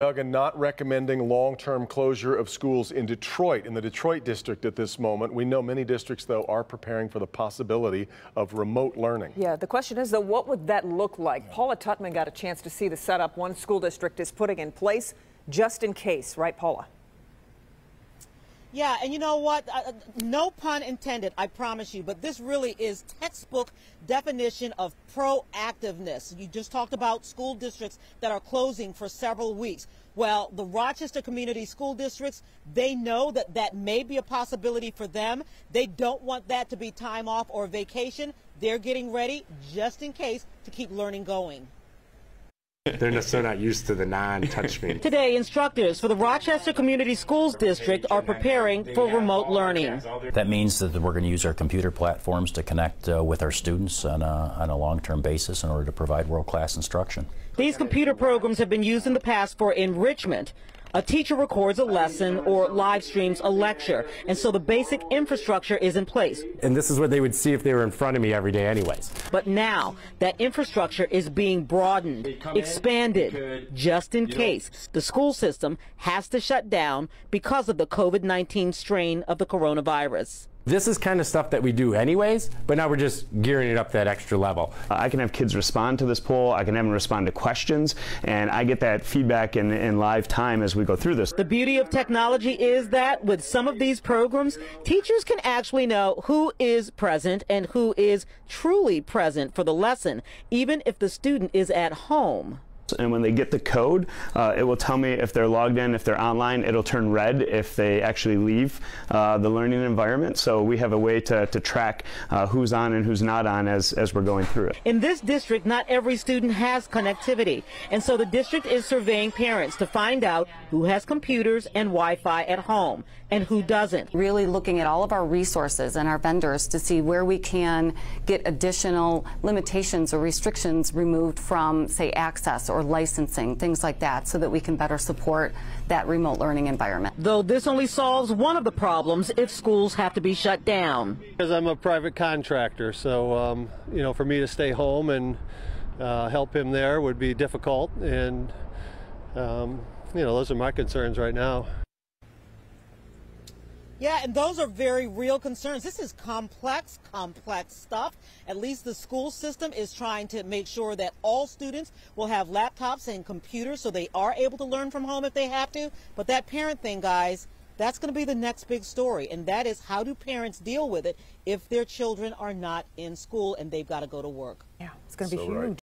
Duggan not recommending long-term closure of schools in Detroit, in the Detroit district at this moment. We know many districts, though, are preparing for the possibility of remote learning. Yeah, the question is, though, what would that look like? Paula Tutman got a chance to see the setup one school district is putting in place just in case, right, Paula? Yeah, and you know what? Uh, no pun intended, I promise you, but this really is textbook definition of proactiveness. You just talked about school districts that are closing for several weeks. Well, the Rochester Community School Districts, they know that that may be a possibility for them. They don't want that to be time off or vacation. They're getting ready just in case to keep learning going. They're not, so not used to the non-touchscreen. Today, instructors for the Rochester Community Schools District are preparing for remote learning. That means that we're going to use our computer platforms to connect uh, with our students on a, on a long-term basis in order to provide world-class instruction. These computer programs have been used in the past for enrichment, a teacher records a lesson or live streams a lecture, and so the basic infrastructure is in place. And this is what they would see if they were in front of me every day anyways. But now that infrastructure is being broadened, expanded, just in case the school system has to shut down because of the COVID-19 strain of the coronavirus. This is kind of stuff that we do anyways, but now we're just gearing it up that extra level. I can have kids respond to this poll, I can have them respond to questions, and I get that feedback in, in live time as we go through this. The beauty of technology is that with some of these programs, teachers can actually know who is present and who is truly present for the lesson, even if the student is at home. And when they get the code, uh, it will tell me if they're logged in, if they're online. It'll turn red if they actually leave uh, the learning environment. So we have a way to, to track uh, who's on and who's not on as, as we're going through it. In this district, not every student has connectivity. And so the district is surveying parents to find out who has computers and Wi-Fi at home and who doesn't. Really looking at all of our resources and our vendors to see where we can get additional limitations or restrictions removed from, say, access or or licensing, things like that, so that we can better support that remote learning environment. Though this only solves one of the problems if schools have to be shut down. Because I'm a private contractor, so, um, you know, for me to stay home and uh, help him there would be difficult, and, um, you know, those are my concerns right now. Yeah, and those are very real concerns. This is complex, complex stuff. At least the school system is trying to make sure that all students will have laptops and computers so they are able to learn from home if they have to. But that parent thing, guys, that's going to be the next big story. And that is how do parents deal with it if their children are not in school and they've got to go to work? Yeah, it's going to be so huge. Right.